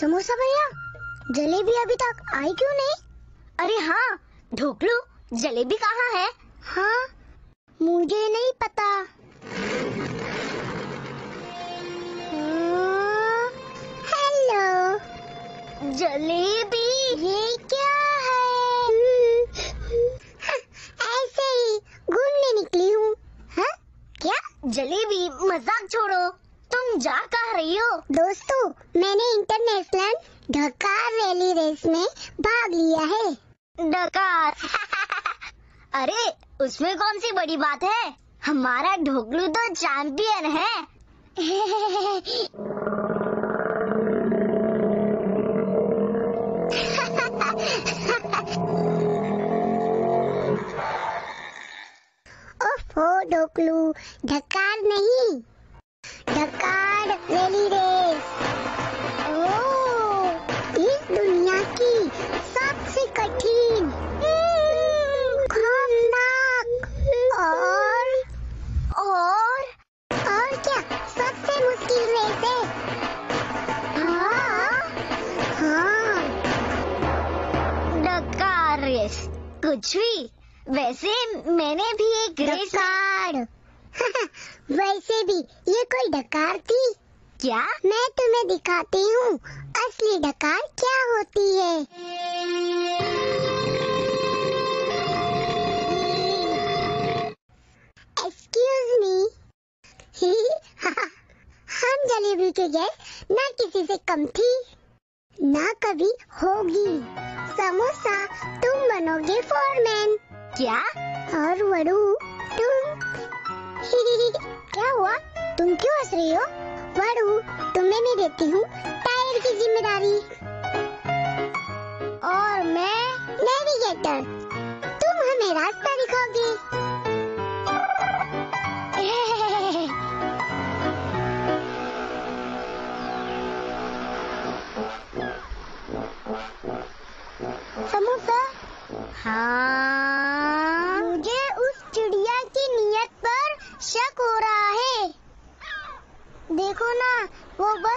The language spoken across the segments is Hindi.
समोसा भैया? जलेबी अभी तक आई क्यों नहीं? अरे हाँ ढोकलू जलेबी कहाँ है? हाँ मुझे नहीं पता। हाँ, हेलो जलेबी ये क्या है हाँ, ऐसे ही घूमने निकली हूँ हाँ क्या जलेबी मज़ाक छोड़ो तुम जा कह रही हो दोस्तों मैंने इंटरनेशनल ढकार रैली रेस में भाग लिया है। डकार अरे उसमें कौन सी बड़ी बात है? हमारा ढोकलू तो चैंपियन है। ओफो ढोकलू ढकार नहीं। ढकार रैली रेस ओह, कुछ भी वैसे मैंने भी एक रेस डकार वैसे भी ये कोई डकार थी? क्या? मैं तुम्हें दिखाती हूँ असली डकार क्या होती है। एक्सक्यूज मी हम जलेबी के गैस ना किसी से कम थी ना कभी होगी। समोसा तुम बनोगे फोरमैन क्या? और वड़ू तुम? क्या हुआ? तुम क्यों हंस रही हो? वड़ू तुम्हें नहीं देती हूँ। टायर की ज़िम्मेदारी। और मैं नेविगेटर तुम हमें रास्ता दिखाओगे।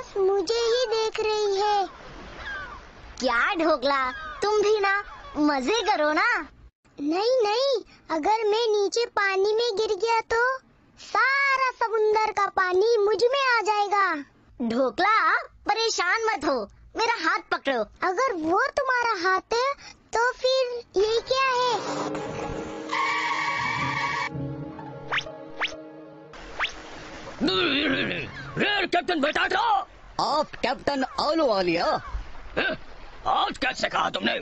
बस मुझे ही देख रही है। क्या ढोकला? तुम भी ना, मज़े करो ना। नहीं नहीं, अगर मैं नीचे पानी में गिर गया तो सारा समुंदर का पानी मुझमें आ जाएगा। ढोकला, परेशान मत हो, मेरा हाथ पकड़ो। अगर वो तुम्हारा हाथ है तो फिर ये क्या है? कैप्टन बेटा था। आप कैप्टन आलू वालिया आज कैसे कहा तुमने?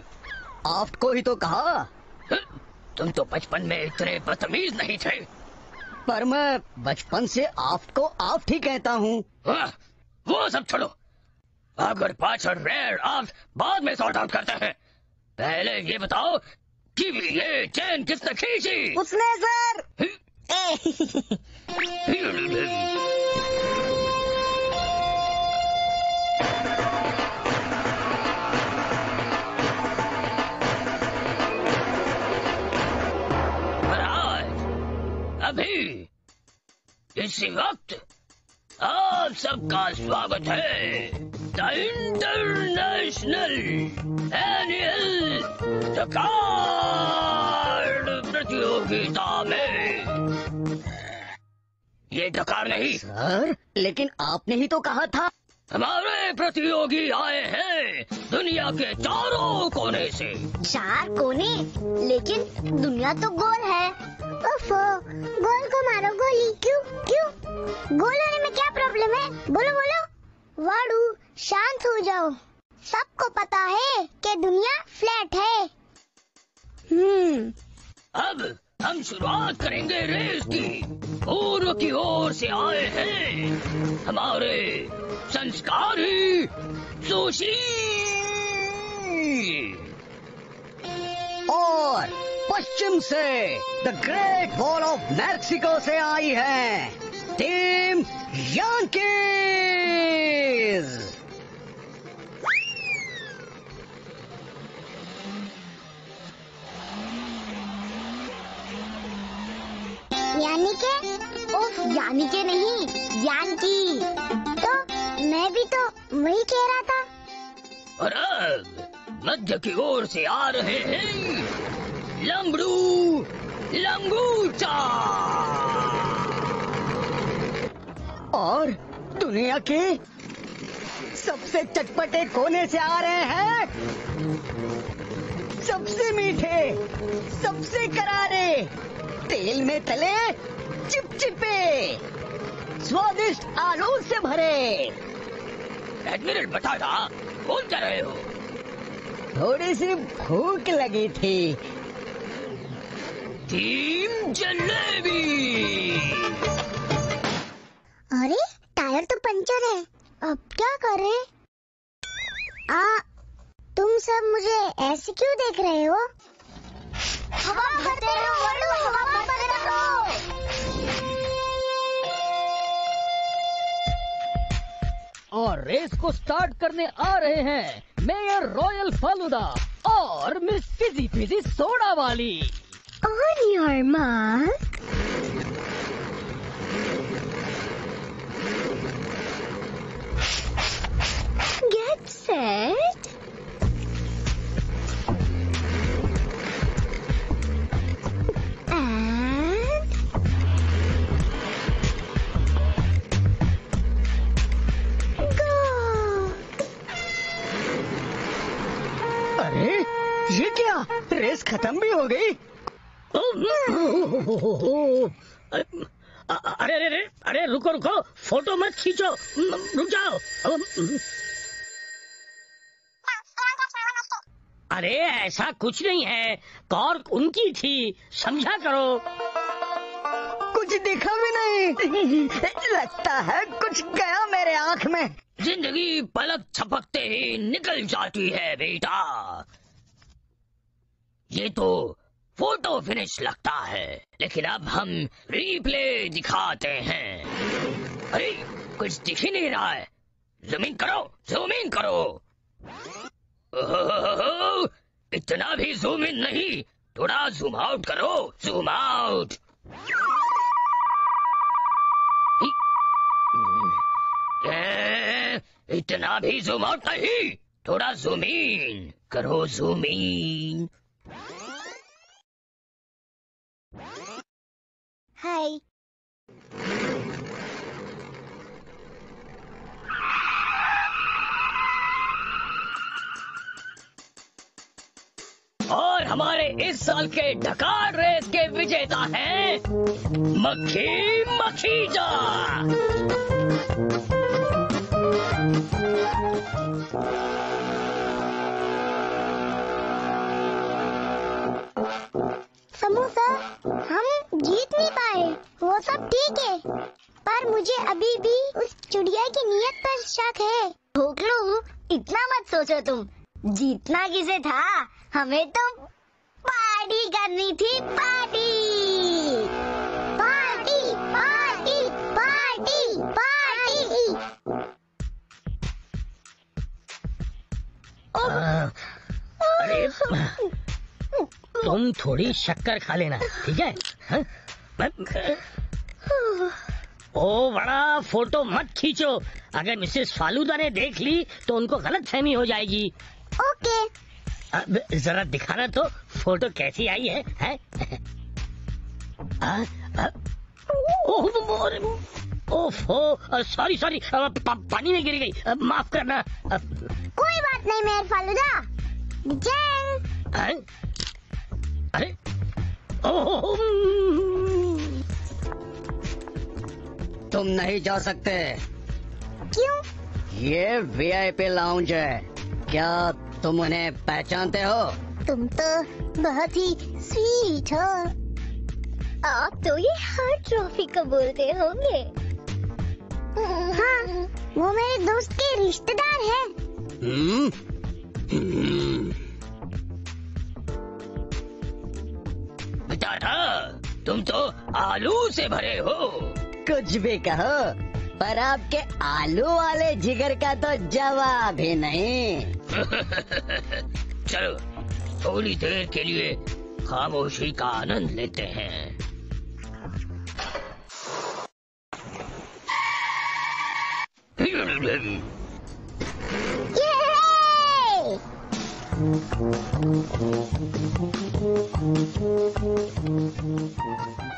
आप को ही तो कहा। तुम तो बचपन में इतने बदतमीज नहीं थे। पर मैं बचपन से आपको आप ही कहता हूँ। वो सब छोड़ो। अगर पाछड़ रेड आप बाद में सॉर्ट आउट करते हैं। पहले ये बताओ कि ये चैन किसने खींची? उसने सर। इसी वक्त आप सबका स्वागत है। द इंटरनेशनल एनियल डकार प्रतियोगिता में। ये डकार नहीं। सर, लेकिन आपने ही तो कहा था। हमारे प्रतियोगी आए हैं दुनिया के चारों कोने से। चार कोने? लेकिन दुनिया तो गोल है। ओफो गोल को मारो गोली। क्यों? क्यों? गोल होने में क्या प्रॉब्लम है? बोलो बोलो। वाड़ू शांत हो जाओ। सबको पता है कि दुनिया फ्लैट है। हम्म अब हम शुरुआत करेंगे रेस की। पूर्व की ओर से आए हैं हमारे संस्कारी सुशी और पश्चिम से the great wall of Mexico से आई है टीम यांकीज यानी के यानी के नहीं यान की। तो मैं भी तो वही कह रहा था। और अब मध्य की ओर से आ रहे हैं लंबड़ू लंगूचा और दुनिया के सबसे चटपटे कोने से आ रहे हैं। सबसे मीठे सबसे करारे तेल में तले चिपचिपे। स्वादिष्ट आलू से भरे। एडमिरल बता बटाटा कौन क्या रहे हो? थोड़ी सी भूख लगी थी। टीम जलेबी। अरे टायर तो पंचर है। अब क्या करें? आ तुम सब मुझे ऐसे क्यों देख रहे हो? हवा भरते रहो हवा भरते रहो। और रेस को स्टार्ट करने आ रहे हैं मेयर रॉयल फालूदा और मिस फिजी फिजी सोडा वाली On your mark. Get set. खत्म भी हो गई। अरे अरे अरे अरे रुको रुको फ़ोटो मत खींचो। रुक जाओ। अरे ऐसा कुछ नहीं है। कॉर्क उनकी थी। समझा करो। कुछ दिखा भी नहीं। लगता है कुछ गया मेरे आँख में। ज़िंदगी पलक छपकते ही निकल जाती है बेटा। ये तो फ़ोटो फिनिश लगता है। लेकिन अब हम रीप्ले दिखाते हैं। अरे कुछ दिख ही नहीं रहा है। जूम इन करो जूम इन करो। ओहो, इतना भी जूम इन नहीं। थोड़ा जूम आउट करो जूम आउट। इतना भी जूम आउट नहीं। थोड़ा जूम इन करो जूम इन। Hi. और हमारे इस साल के ढकार रेस के विजेता हैं मक्खी मखीजा इतना मत सोचो तुम। जीतना किसे था हमें तो पार्टी करनी थी party. Party party party party. अरे तुम थोड़ी शक्कर खा लेना ठीक है? हाँ? ओ बड़ा फ़ोटो मत खींचो। अगर मिसेस फालूदा ने देख ली तो उनको गलत फहमी हो जाएगी। ओके। अब जरा दिखाना तो फ़ोटो कैसी आई है, है? आ, आ, ओफो सॉरी सॉरी पानी में गिर गई। माफ़ करना कोई बात नहीं मेयर फालूदा। अरे ओह तुम नहीं जा सकते। क्यों? ये वीआईपी लाउंज है। क्या तुम उन्हें पहचानते हो? तुम तो बहुत ही स्वीट हो। आप तो ये हर ट्रॉफी को बोलते होंगे। हाँ वो मेरे दोस्त के रिश्तेदार हैं। हम्म? हम्म। बेटा तुम तो आलू से भरे हो। कुछ भी कहो पर आपके आलू वाले जिगर का तो जवाब ही नहीं चलो थोड़ी देर के लिए खामोशी का आनंद लेते हैं you.